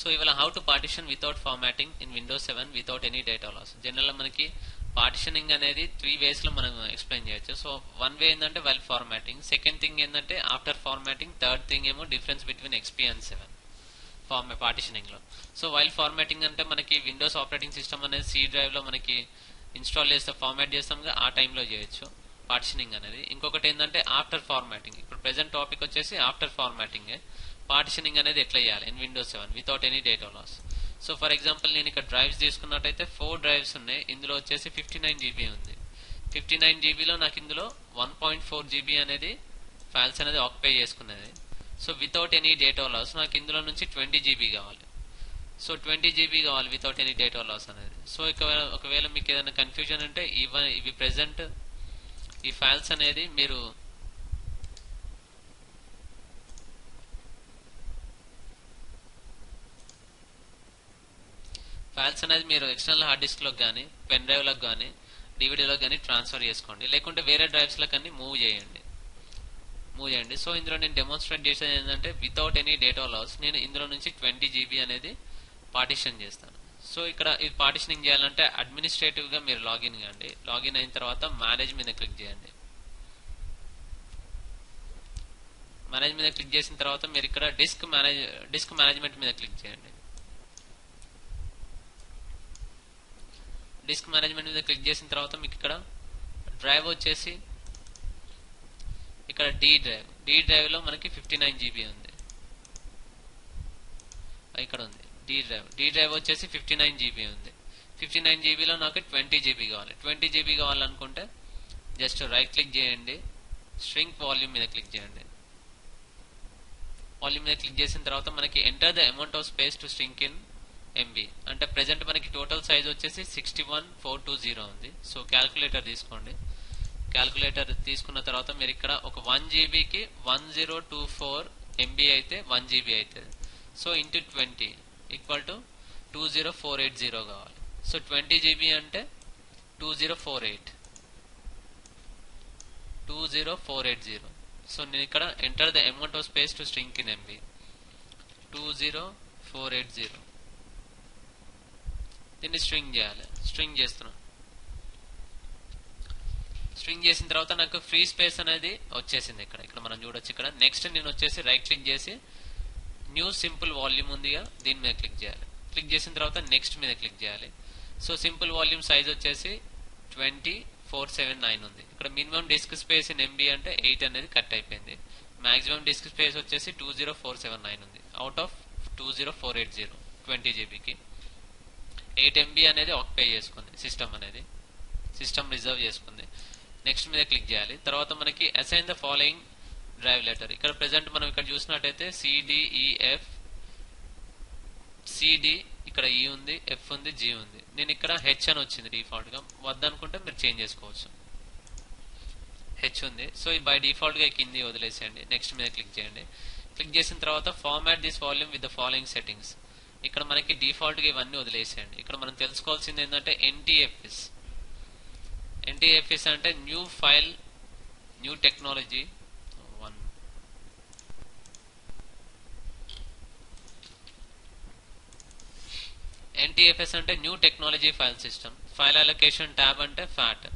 So ఇవాళ how to partition without formatting in Windows seven without any data loss general మనకి partitioning అనేది three వేస్లో మనం explain చేయొచ్చు. సో వన్ వే ఏంటంటే వెల్ ఫార్మాటింగ్ సెకండ్ థింగ్ ఏంటంటే ఆఫ్టర్ ఫార్మాటింగ్ థర్డ్ థింగ్ ఏమో difference between XP and seven ఫార్మే పార్టిషనింగ్లో. So while formatting అంటే మనకి విండోస్ ఆపరేటింగ్ సిస్టమ్ అనేది సి డ్రైవ్లో మనకి ఇన్స్టాల్ చేస్తే ఫార్మాట్ చేస్తాం ఆ టైంలో చేయొచ్చు పార్టిషనింగ్ అనేది. ఇంకొకటి ఏంటంటే ఆఫ్టర్ ఫార్మాటింగ్ ఇప్పుడు ప్రెసెంట్ టాపిక్ వచ్చేసి ఆఫ్టర్ ఫార్మాటింగ్ పార్టిషనింగ్ అనేది ఎట్లా చేయాలి? In Windows seven without any data loss so for example నేను ఇక్కడ డ్రైవ్స్ తీసుకున్నట్టయితే ఫోర్ డ్రైవ్స్ ఉన్నాయి. ఇందులో వచ్చేసి ఫిఫ్టీ నైన్ జీబీ ఉంది. ఫిఫ్టీ నైన్ జీబీలో నాకు ఇందులో వన్ పాయింట్ ఫోర్ జీబీ అనేది ఫైల్స్ అనేది ఆక్యుపై చేసుకున్నది. So without any data loss నాకు ఇందులో నుంచి ట్వంటీ జీబీ కావాలి. సో ట్వంటీ జీబీ కావాలి వితౌట్ ఎనీ డేటా లాస్ అనేది. సో ఒకవేళ ఒకవేళ మీకు ఏదైనా కన్ఫ్యూజన్ ఉంటే ఇవన్నీ ఇవి ప్రెసెంట్ ఈ ఫైల్స్ అనేది మీరు ఫైల్స్ అనేది మీరు ఎక్స్టర్నల్ హార్డ్ డిస్క్లో కానీ పెన్ డ్రైవ్లకు కానీ డివిడీలో కానీ ట్రాన్స్ఫర్ చేసుకోండి. లేకుంటే వేరే డ్రైవ్స్ కానీ మూవ్ చేయండి. మూవ్ చేయండి. సో ఇందులో నేను డెమోన్స్ట్రేట్ చేసేది ఏంటంటే వితౌట్ ఎనీ డేటా లాస్ నేను ఇందులో నుంచి ట్వంటీ జీబీ అనేది పార్టిషన్ చేస్తాను. సో ఇక్కడ ఇది పార్టిషనింగ్ చేయాలంటే అడ్మినిస్ట్రేటివ్గా మీరు లాగిన్ కాండి లాగిన్ అయిన తర్వాత మేనేజ్ మీద క్లిక్ చేయండి. మేనేజ్ మీద క్లిక్ చేసిన తర్వాత మీరు ఇక్కడ డిస్క్ మేనేజ్ డిస్క్ మేనేజ్మెంట్ మీద క్లిక్ చేయండి. డిస్క్ మేనేజ్మెంట్ మీద క్లిక్ చేసిన తర్వాత మీకు ఇక్కడ డ్రైవ్ వచ్చేసి ఇక్కడ డి డ్రైవ్. డి డ్రైవ్లో మనకి ఫిఫ్టీ నైన్ జీబీ ఉంది. ఇక్కడ ఉంది. D drive. డి డ్రైవ్ వచ్చేసి ఫిఫ్టీ నైన్ జీబీ ఉంది. ఫిఫ్టీ నైన్ జీబీలో నాకు ట్వంటీ జీబీ కావాలి. ట్వంటీ జీబీ కావాలనుకుంటే జస్ట్ రైట్ క్లిక్ చేయండి. స్ట్రింగ్ వాల్యూమ్ మీద క్లిక్ చేయండి. వాల్యూమ్ మీద క్లిక్ చేసిన తర్వాత మనకి enter the amount of space to shrink in MB అంటే ప్రెసెంట్ మనకి టోటల్ సైజ్ వచ్చేసి sixty one four two zero ఉంది. సో క్యాల్కులేటర్ తీసుకోండి. క్యాల్కులేటర్ తీసుకున్న తర్వాత మీరు ఇక్కడ ఒక one జీబీకి one zero two four MB అయితే వన్ జీబీ అవుతుంది so into twenty equal to two zero four eight zero కావాలి. సో ట్వంటీ జీబీ అంటే two zero four eight two zero four eight zero so నేను ఇక్కడ enter the amount of space to shrink in MB two zero four eight zero దీన్ని shrink చేయాలి. Shrink చేస్తున్నాను shrink చేసిన తర్వాత నాకు ఫ్రీ స్పేస్ అనేది వచ్చేసింది ఇక్కడ. ఇక్కడ మనం చూడొచ్చు ఇక్కడ. నెక్స్ట్ నేను వచ్చేసి రైట్ క్లిక్ చేసి న్యూ సింపుల్ వాల్యూమ్ ఉందిగా దీని మీద క్లిక్ చేయాలి. క్లిక్ చేసిన తర్వాత నెక్స్ట్ మీద క్లిక్ చేయాలి. సో సింపుల్ వాల్యూమ్ సైజ్ వచ్చేసి ట్వంటీ ఫోర్ సెవెన్ నైన్ ఉంది. ఇక్కడ minimum disk space in MB అంటే ఎయిట్ అనేది కట్ అయిపోయింది. మాక్సిమం డిస్క్ స్పేస్ వచ్చేసి two zero four seven nine ఉంది. Out of two zero four eight zero twenty జీబీకి eight MB అనేది occupy చేసుకుంది సిస్టమ్ అనేది. సిస్టమ్ రిజర్వ్ చేసుకుంది. నెక్స్ట్ మీద క్లిక్ చేయాలి. తర్వాత మనకి assign the following drive letter ఇక్కడ ప్రెసెంట్ మనం ఇక్కడ చూసినట్టయితే సిడిఈఎఫ్ సిడి e, ఇక్కడ ఈ ఉంది ఎఫ్ ఉంది జి ఉంది. నేను ఇక్కడ హెచ్ అని వచ్చింది డిఫాల్ట్గా వద్దనుకుంటే మీరు చేంజ్ చేసుకోవచ్చు. హెచ్ ఉంది. సో బై డీఫాల్ట్గా కింది వదిలేసేయండి. నెక్స్ట్ మీద క్లిక్ చేయండి. క్లిక్ చేసిన తర్వాత format this volume with the following settings ఇక్కడ మనకి డిఫాల్ట్గా ఇవన్నీ వదిలేసేయండి. ఇక్కడ మనం తెలుసుకోవాల్సింది ఏంటంటే ఎన్టీఎఫ్ఎస్ ఎన్టీఎఫ్ఎస్ అంటే new file new technology one NTFS అంటే new technology file system file allocation table అంటే ఫ్యాట్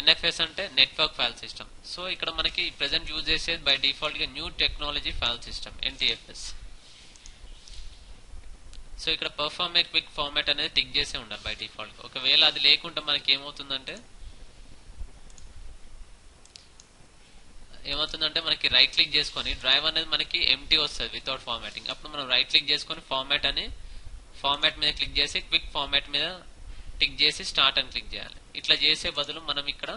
ఎన్ఎఫ్ఎస్ అంటే నెట్వర్క్ ఫైల్ సిస్టమ్ సో ఇక్కడ మనకి ప్రెసెంట్ యూజ్ చేసేది బై డిఫాల్ట్గా new technology file system NTFS so ఇక్కడ పర్ఫార్మ్ ఏ క్విక్ ఫార్మాట్ అనేది tick చేసే ఉండాలి బై డిఫాల్ట్ ఒకవేళ అది లేకుండా మనకి ఏమవుతుందంటే ఏమవుతుందంటే మనకి రైట్ క్లిక్ చేసుకొని డ్రైవ్ అనేది మనకి ఎంటీ వస్తుంది వితౌట్ ఫార్మాటింగ్ అప్పుడు మనం రైట్ క్లిక్ చేసుకొని ఫార్మాట్ అని ఫార్మాట్ మీద క్లిక్ చేసి క్విక్ ఫార్మాట్ మీద టిక్ చేసి స్టార్ట్ అని క్లిక్ చేయాలి. ఇట్లా చేసే బదులు మనం ఇక్కడ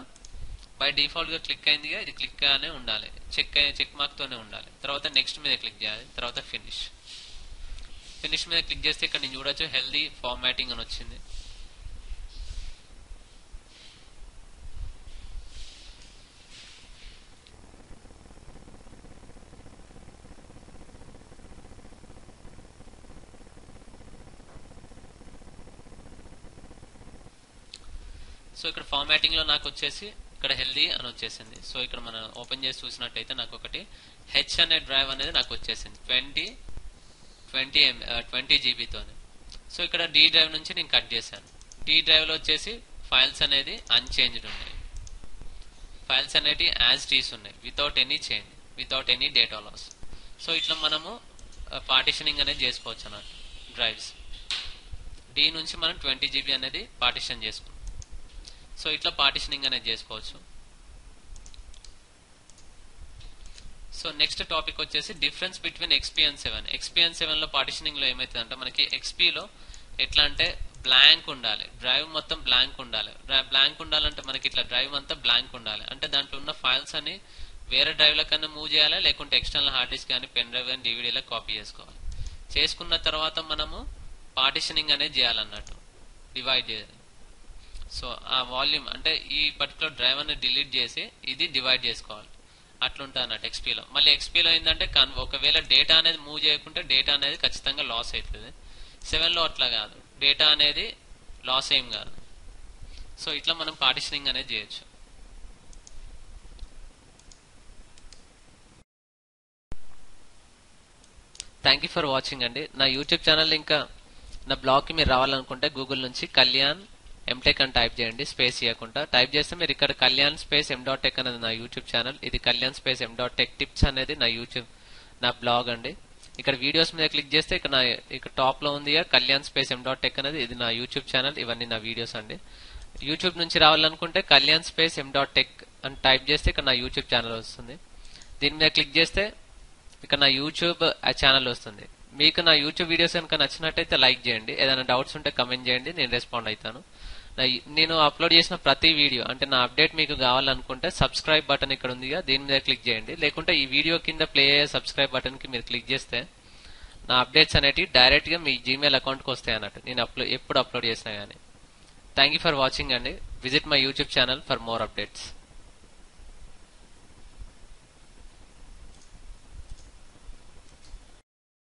బై డిఫాల్ట్గా క్లిక్ అయిందిగా ఇది క్లిక్ అనే ఉండాలి. చెక్ చెక్ మార్క్తోనే ఉండాలి. తర్వాత నెక్స్ట్ మీద క్లిక్ చేయాలి. తర్వాత ఫినిష్ ఫినిష్ మీద క్లిక్ చేస్తే ఇక్కడ నేను చూడొచ్చు హెల్దీ ఫార్మాటింగ్ అని వచ్చింది. సో ఇక్కడ ఫార్మాటింగ్లో నాకు వచ్చేసి ఇక్కడ హెల్దీ అని వచ్చేసింది. సో ఇక్కడ మనం ఓపెన్ చేసి చూసినట్టయితే నాకు ఒకటి హెచ్ అనే డ్రైవ్ అనేది నాకు వచ్చేసింది. ట్వంటీ ట్వంటీ ఎం ట్వంటీ జీబీతోని. సో ఇక్కడ డి డ్రైవ్ నుంచి నేను కట్ చేశాను. డి డ్రైవ్లో వచ్చేసి ఫైల్స్ అనేది అన్చేంజ్డ్ ఉన్నాయి. ఫైల్స్ అనేవి యాజ్ టీస్ ఉన్నాయి without any change without any data loss so ఇట్లా మనము పార్టిషనింగ్ అనేది చేసుకోవచ్చు అన్నట్టు డ్రైవ్స్ డి నుంచి మనం ట్వంటీ జీబీ అనేది పార్టిషన్ చేసుకున్నాం సో ఇట్లా పార్టిషనింగ్ అనేది చేసుకోవచ్చు. సో నెక్స్ట్ టాపిక్ వచ్చేసి difference between XP and seven XP and సెవెన్లో పార్టిషనింగ్లో ఏమైతుందంటే మనకి ఎక్స్పీలో ఎట్లా అంటే బ్లాంక్ ఉండాలి. డ్రైవ్ మొత్తం బ్లాంక్ ఉండాలి. బ్లాంక్ ఉండాలంటే మనకి ఇట్లా డ్రైవ్ అంతా బ్లాంక్ ఉండాలి. అంటే దాంట్లో ఉన్న ఫైల్స్ అని వేరే డ్రైవ్ల కన్నా మూవ్ చేయాలి? లేకుంటే ఎక్స్టర్నల్ హార్డ్ డిస్క్ కానీ పెన్ డ్రైవ్ కానీ డివిడీలో కాపీ చేసుకోవాలి. చేసుకున్న తర్వాత మనము పార్టిషనింగ్ అనేది చేయాలన్నట్టు. డివైడ్ చేయాలి సో ఆ వాల్యూమ్ అంటే ఈ పర్టికులర్ డ్రైవ్ అనేది డిలీట్ చేసి ఇది డివైడ్ చేసుకోవాలి. అట్లుంటుంది ఎక్స్పీలో మళ్ళీ ఎక్స్పీలో ఏంటంటే కన్ ఒకవేళ డేటా అనేది మూవ్ చేయకుంటే డేటా అనేది ఖచ్చితంగా లాస్ అవుతుంది సెవెన్లో అట్లా కాదు. డేటా అనేది లాస్ ఏం కాదు. సో ఇట్లా మనం పార్టిషనింగ్ అనేది చేయొచ్చు. థ్యాంక్ యూ ఫర్ వాచింగ్ అండి. నా యూట్యూబ్ ఛానల్ ఇంకా నా బ్లాగ్కి మీరు రావాలనుకుంటే గూగుల్ నుంచి కళ్యాణ్ ఎంటెక్ అని టైప్ చేయండి స్పేస్ ఇవ్వకుండా టైప్ చేస్తే మీరు ఇక్కడ Kalyan space M dot tech అనేది నా యూట్యూబ్ ఛానల్ ఇది Kalyan space M dot tech tips అనేది నా యూట్యూబ్ నా బ్లాగ్ అండి. ఇక్కడ వీడియోస్ మీద క్లిక్ చేస్తే ఇక్కడ నా ఇక్కడ టాప్లో ఉంది Kalyan space M dot tech అనేది ఇది నా యూట్యూబ్ ఛానల్ ఇవన్నీ నా వీడియోస్ అండి. యూట్యూబ్ నుంచి రావాలనుకుంటే Kalyan space M dot tech అని టైప్ చేస్తే ఇక్కడ నా యూట్యూబ్ ఛానల్ వస్తుంది. దీని మీద క్లిక్ చేస్తే ఇక్కడ నా యూట్యూబ్ ఛానల్ వస్తుంది. మీకు నా యూట్యూబ్ వీడియోస్ కనుక నచ్చినట్టయితే లైక్ చేయండి. ఏదైనా డౌట్స్ ఉంటే కమెంట్ చేయండి. నేను రెస్పాండ్ అవుతాను. నేను అప్లోడ్ చేసిన ప్రతి వీడియో అంటే నా అప్డేట్ మీకు కావాలనుకుంటే సబ్స్క్రైబ్ బటన్ ఇక్కడ ఉందిగా దీని మీద క్లిక్ చేయండి. లేకుంటే ఈ వీడియో కింద ప్లే అయ్యే సబ్స్క్రైబ్ బటన్కి మీరు క్లిక్ చేస్తే నా అప్డేట్స్ అనేవి డైరెక్ట్గా మీ జీమెయిల్ అకౌంట్కి వస్తాయి అన్నట్టు. నేను అప్లో ఎప్పుడు అప్లోడ్ చేసినా గానీ. థ్యాంక్ యూ ఫర్ వాచింగ్ అండి. Visit my YouTube channel for more updates